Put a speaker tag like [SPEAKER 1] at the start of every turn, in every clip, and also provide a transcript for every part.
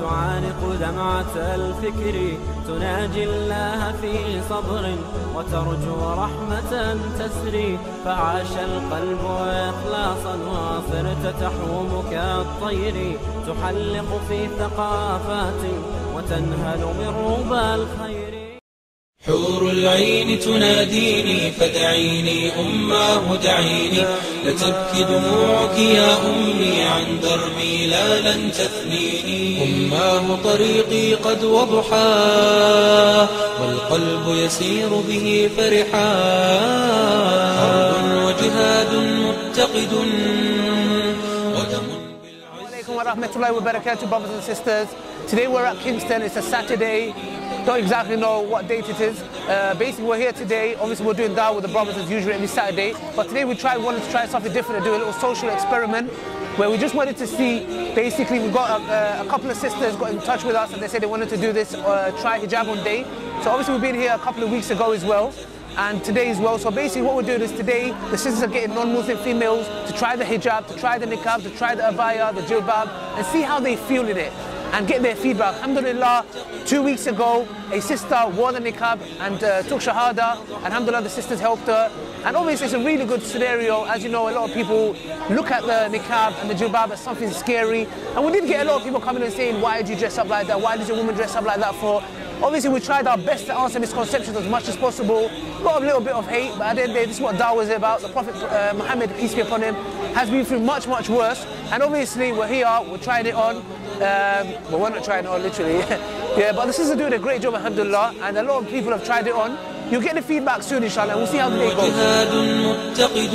[SPEAKER 1] تعانق دمعة الفكر تناجي الله في صبر وترجو رحمة تسري. فعاش القلب إخلاصا وصرت تحوم كالطير. تحلق في ثقافات وتنهل من ربى الخير.
[SPEAKER 2] حور العين تناديني فدعيني أماه دعيني لتبكي دموعك يا أمي عن دربي لا لن تثنيني أماه طريقي قد وضحى والقلب يسير به فرحا حرب وجهاد متقد ودم
[SPEAKER 3] Assalamualaikum warahmatullahi wabarakatuh, brothers and sisters. Today we're at Kingston. It's a Saturday. Don't exactly know what date it is. Uh, basically, we're here today. Obviously, we're doing that with the brothers as usual every Saturday. But today we tried wanted to try something different and do a little social experiment where we just wanted to see. Basically, we got a, a couple of sisters got in touch with us and they said they wanted to do this uh, try hijab on day. So obviously, we've been here a couple of weeks ago as well and today as well. So basically what we're doing is today the sisters are getting non-Muslim females to try the hijab, to try the niqab, to try the abaya, the jilbab and see how they feel in it and get their feedback. Alhamdulillah, two weeks ago a sister wore the niqab and uh, took shahada. And alhamdulillah the sisters helped her and obviously it's a really good scenario. As you know a lot of people look at the niqab and the jilbab as something scary and we did get a lot of people coming and saying why did you dress up like that, why did your woman dress up like that for? Obviously, we tried our best to answer misconceptions as much as possible. Got a little bit of hate, but at the end of the day, this is what Dawah is about. The Prophet uh, Muhammad, peace be upon him, has been through much, much worse. And obviously, we're here, we're trying it on. Um, well, we're not trying it on, literally. yeah, but the sisters are doing a great job, alhamdulillah. And a lot of people have tried it on. You'll get the feedback soon, inshallah, and we'll see how the day goes.
[SPEAKER 2] وجهاد متقد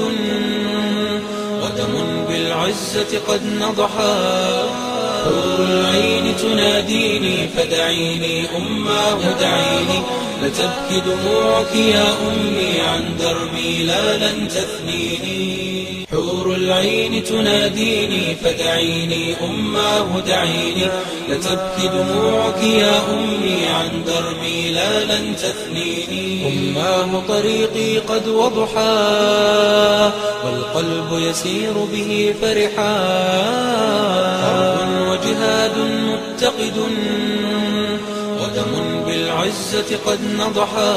[SPEAKER 2] ودم بالعزة قد نضحا حور العين تناديني فدعيني أماه دعيني لتبكي دموعك يا أمي عن دربي لا لن تثنيني حور العين تناديني فدعيني أماه دعيني لتبكي دموعك يا أمي عن دربي لا لن تثنيني. أماه طريقي قد وضحى والقلب يسير به فرحا. حرب وجهاد متقد ودم بالعزة قد نضحا.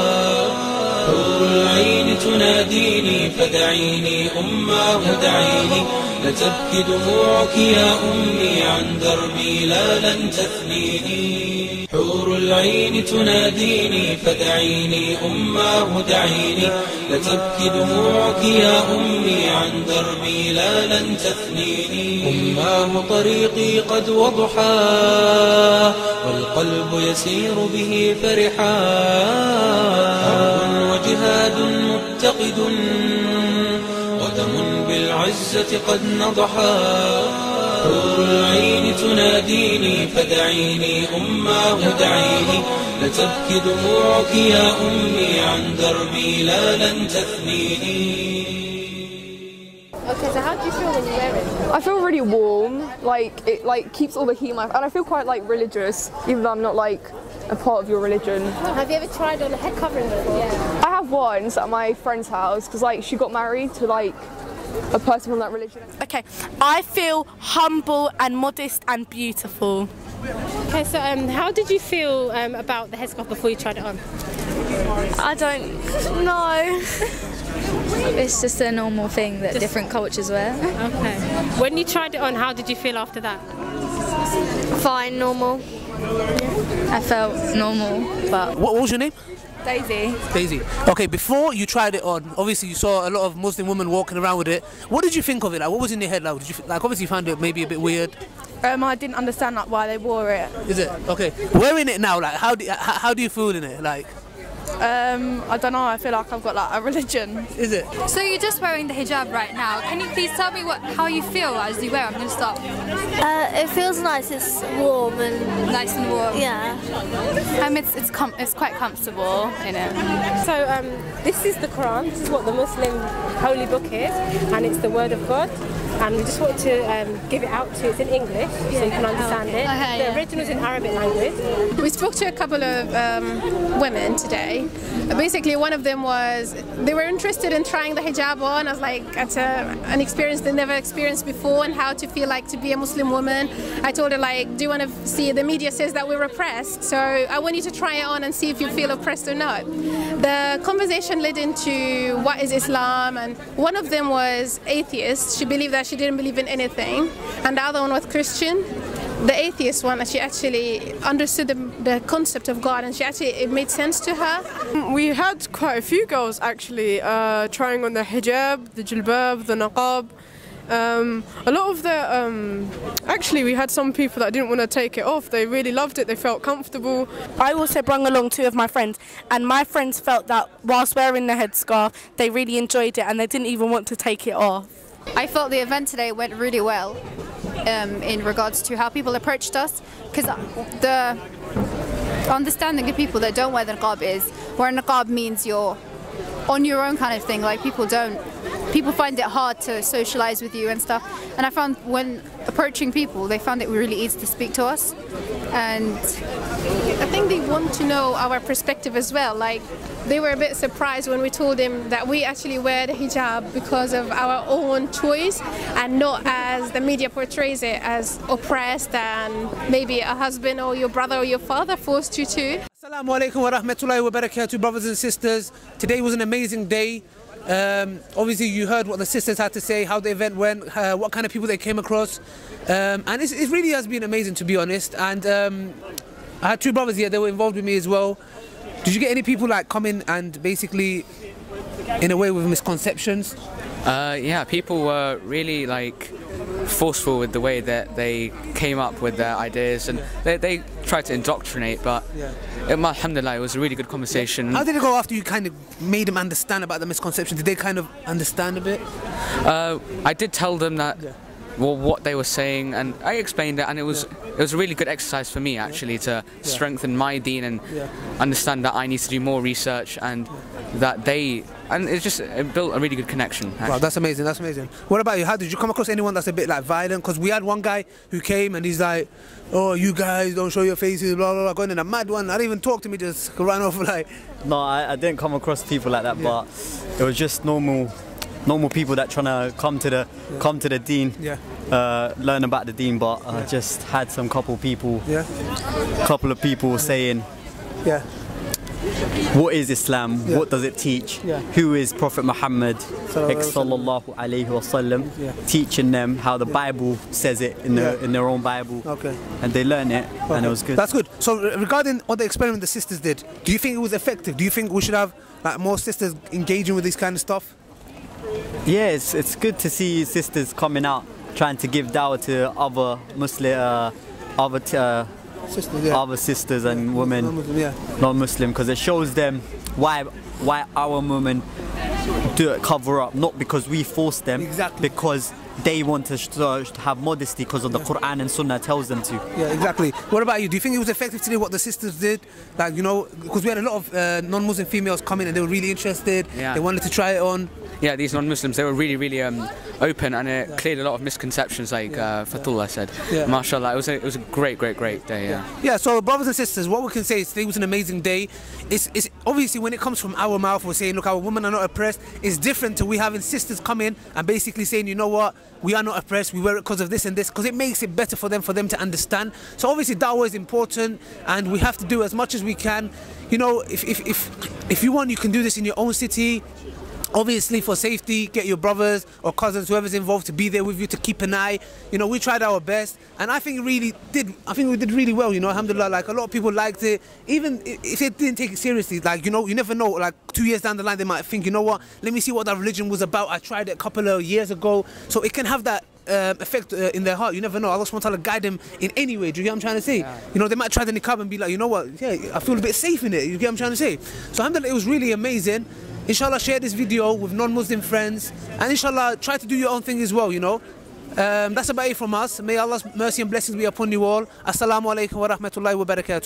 [SPEAKER 2] حور العين تناديني فدعيني أماه دعيني. لتبكي دموعك يا أمي عن دربي لا لن تثنيني حور العين تناديني فدعيني أماه دعيني. لتبكي دموعك يا أمي عن دربي لا لن تثنيني أماه طريقي قد وضحى والقلب يسير به فرحا. حرب وجهاد متقد ودم بالعزة قد نضحا حور العين تناديني فدعيني أماه دعيني لتبكي دموعك يا أمي عن دربي لا لن تثنيني
[SPEAKER 4] Okay, so how do you feel when you wear it?
[SPEAKER 5] I feel really warm, like it like keeps all the heat in my and I feel quite like religious, even though I'm not like a part of your religion.
[SPEAKER 4] Have you ever tried on a head covering before? Yeah.
[SPEAKER 5] I have once at my friend's house because like she got married to like a person from that religion.
[SPEAKER 6] Okay, I feel humble and modest and beautiful.
[SPEAKER 4] Okay, so um, how did you feel um, about the headscarf before you tried it on?
[SPEAKER 7] I don't know. it's just a normal thing that different cultures wear.
[SPEAKER 4] Okay. When you tried it on, how did you feel after that?
[SPEAKER 7] Fine, normal. I felt normal, but
[SPEAKER 3] What, what was your name?
[SPEAKER 7] Daisy.
[SPEAKER 3] Daisy. Okay, before you tried it on, obviously you saw a lot of Muslim women walking around with it. What did you think of it? Like, what was in your head? Like, did you like obviously you found it maybe a bit weird?
[SPEAKER 5] Um, I didn't understand like why they wore it.
[SPEAKER 3] Is it okay? Wearing it now, like how do how, how do you feel in it? Like,
[SPEAKER 5] Um, I don't know. I feel like I've got like a religion.
[SPEAKER 3] is it?
[SPEAKER 8] So you're just wearing the hijab right now. Can you please tell me what how you feel as you wear? it? I'm going to stop.
[SPEAKER 9] Uh, it feels nice. It's warm and
[SPEAKER 8] nice and warm.
[SPEAKER 9] yeah.
[SPEAKER 8] Um, it's it's com- it's quite comfortable in it.
[SPEAKER 4] So um, this is the Quran. This is what the Muslim holy book is, and it's the word of God. And we just wanted to um, give it out to you. It's in English, so you can understand it.
[SPEAKER 8] Okay,
[SPEAKER 4] the
[SPEAKER 8] yeah.
[SPEAKER 4] original is in Arabic language.
[SPEAKER 10] We spoke to a couple of um, women today. Basically, one of them was they were interested in trying the hijab on as like at a, an experience they never experienced before and how to feel like to be a Muslim woman. I told her like, do you want to see the media says that we're oppressed, so I want you to try it on and see if you feel oppressed or not. The conversation led into what is Islam, and one of them was atheist. She believed that she didn't believe in anything, and the other one was Christian the atheist one, that she actually understood the, the concept of God and she actually, it made sense to her.
[SPEAKER 11] We had quite a few girls actually uh, trying on the hijab, the jilbab, the niqab. Um, a lot of the, um, actually we had some people that didn't want to take it off. They really loved it, they felt comfortable.
[SPEAKER 6] I also brought along two of my friends, and my friends felt that whilst wearing the headscarf, they really enjoyed it and they didn't even want to take it off.
[SPEAKER 8] I felt the event today went really well um, in regards to how people approached us because the understanding of people that don't wear the niqab is where niqab means you're on your own kind of thing like people don't people find it hard to socialize with you and stuff and I found when approaching people they found it really easy to speak to us and
[SPEAKER 10] I think they want to know our perspective as well. Like they were a bit surprised when we told them that we actually wear the hijab because of our own choice and not as the media portrays it as oppressed and maybe a husband or your brother or your father forced you to.
[SPEAKER 3] Assalamu alaikum wa rahmatullahi wa barakatuh, brothers and sisters. Today was an amazing day. Um, obviously, you heard what the sisters had to say, how the event went, uh, what kind of people they came across, um, and it really has been amazing to be honest. And um, I had two brothers here; they were involved with me as well. Did you get any people like coming and basically, in a way, with misconceptions?
[SPEAKER 12] Uh, yeah, people were really like forceful with the way that they came up with their ideas, and they, they tried to indoctrinate. But it, alhamdulillah, it was a really good conversation.
[SPEAKER 3] How did it go after you kind of made them understand about the misconception? Did they kind of understand a bit?
[SPEAKER 12] Uh, I did tell them that. Well, what they were saying, and I explained it, and it was it was a really good exercise for me actually to strengthen my deen and understand that I need to do more research and that they and it just it built a really good connection.
[SPEAKER 3] Wow, that's amazing. That's amazing. What about you? How did you come across anyone that's a bit like violent? Because we had one guy who came and he's like, "Oh, you guys don't show your faces," blah blah blah, going in a mad one. I didn't even talk to me, just ran off like.
[SPEAKER 13] No, I, I didn't come across people like that, but it was just normal, normal people that trying to come to the come to the deen,
[SPEAKER 3] Yeah.
[SPEAKER 13] uh, learn about the deen. But I just had some couple people,
[SPEAKER 3] Yeah.
[SPEAKER 13] couple of people saying,
[SPEAKER 3] Yeah.
[SPEAKER 13] "What is Islam? What does it teach?
[SPEAKER 3] Yeah.
[SPEAKER 13] Who is Prophet Muhammad?"
[SPEAKER 3] Sallallahu alaihi
[SPEAKER 13] wasallam,
[SPEAKER 3] Yeah.
[SPEAKER 13] teaching them how the Bible says it in their
[SPEAKER 3] Yeah.
[SPEAKER 13] in their own Bible,
[SPEAKER 3] Okay.
[SPEAKER 13] and they learn it, and
[SPEAKER 3] Okay.
[SPEAKER 13] it was good.
[SPEAKER 3] That's good. So regarding what the experiment the sisters did, do you think it was effective? Do you think we should have like more sisters engaging with this kind of stuff?
[SPEAKER 13] Yeah, it's, it's good to see sisters coming out trying to give dawah to other Muslim, uh, other uh,
[SPEAKER 3] Sisters, yeah.
[SPEAKER 13] other sisters and women,
[SPEAKER 3] Non-Muslim, yeah.
[SPEAKER 13] non-Muslim, because it shows them why why our women do it cover up, not because we force them,
[SPEAKER 3] Exactly.
[SPEAKER 13] because they want to, have modesty because of the Quran and Sunnah tells them to.
[SPEAKER 3] Yeah, exactly. What about you? Do you think it was effective today what the sisters did? Like, you know, because we had a lot of uh, non-Muslim females coming and they were really interested.
[SPEAKER 12] Yeah.
[SPEAKER 3] They wanted to try it on.
[SPEAKER 12] Yeah, these non-Muslims, they were really, really um, open, and it cleared a lot of misconceptions, like uh, Fatullah said.
[SPEAKER 3] Yeah.
[SPEAKER 12] Mashallah, it was a, it was a great, great, great day. Yeah.
[SPEAKER 3] Yeah, so brothers and sisters, what we can say is today was an amazing day. It's, it's obviously when it comes from our mouth, we're saying, look, our women are not oppressed. It's different to we having sisters come in and basically saying, you know what, we are not oppressed. We wear it because of this and this, because it makes it better for them, for them to understand. So obviously, dawah is important, and we have to do as much as we can. You know, if if if, if you want, you can do this in your own city. Obviously, for safety, get your brothers or cousins, whoever's involved, to be there with you to keep an eye. You know, we tried our best, and I think really did. I think we did really well. You know, alhamdulillah. Like a lot of people liked it, even if they didn't take it seriously. Like you know, you never know. Like two years down the line, they might think, you know what? Let me see what that religion was about. I tried it a couple of years ago, so it can have that. Um, effect uh, in their heart, you never know. Allah subhanahu wa ta'ala guide them in any way. Do you get what I'm trying to say? You know, they might try the niqab and be like, you know what, yeah, I feel a bit safe in it. You get what I'm trying to say? So, alhamdulillah, it was really amazing. Inshallah, share this video with non-Muslim friends, and inshallah, try to do your own thing as well. You know, um, that's about it from us. May Allah's mercy and blessings be upon you all. Assalamu alaikum wa rahmatullahi wa barakatuh.